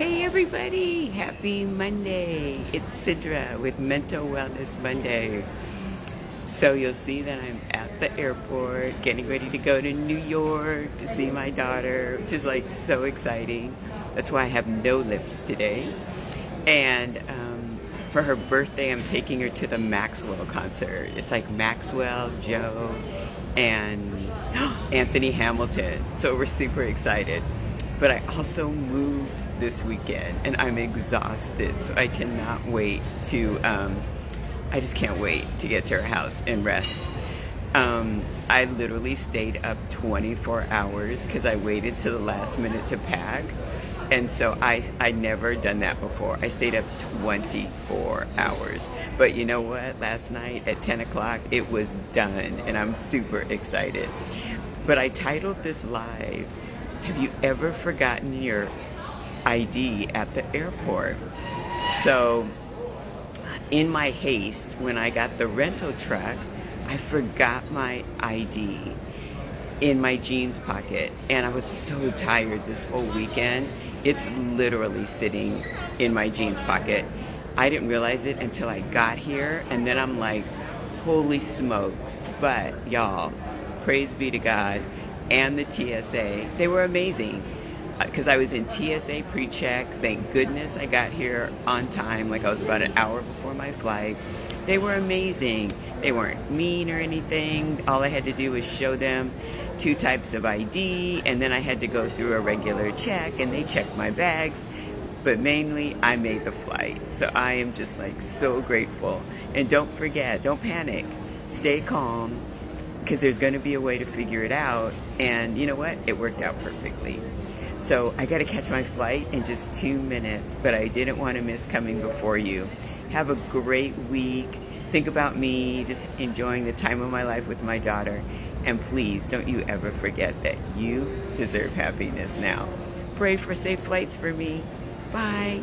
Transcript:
Hey everybody, happy Monday. It's Sidra with Mental Wellness Monday. So you'll see that I'm at the airport getting ready to go to New York to see my daughter, which is like so exciting. That's why I have no lips today. And um, for her birthday, I'm taking her to the Maxwell concert. It's like Maxwell, Joe, and Anthony Hamilton. So we're super excited. But I also moved this weekend and I'm exhausted. So I cannot wait to, um, I just can't wait to get to her house and rest. Um, I literally stayed up 24 hours because I waited to the last minute to pack. And so I, I never done that before. I stayed up 24 hours. But you know what? Last night at 10 o'clock, it was done and I'm super excited. But I titled this live, Have You Ever Forgotten Your ID at the airport. So, in my haste, when I got the rental truck, I forgot my ID in my jeans pocket. And I was so tired this whole weekend. It's literally sitting in my jeans pocket. I didn't realize it until I got here. And then I'm like, holy smokes. But y'all, praise be to God and the TSA. They were amazing uh, because I was in TSA pre-check. Thank goodness I got here on time, like I was about an hour before my flight. They were amazing. They weren't mean or anything. All I had to do was show them two types of ID, and then I had to go through a regular check, and they checked my bags. But mainly, I made the flight. So I am just like so grateful. And don't forget, don't panic. Stay calm, because there's going to be a way to figure it out. And you know what? It worked out perfectly. So I got to catch my flight in just two minutes, but I didn't want to miss coming before you. Have a great week. Think about me, just enjoying the time of my life with my daughter. And please don't you ever forget that you deserve happiness now. Pray for safe flights for me. Bye.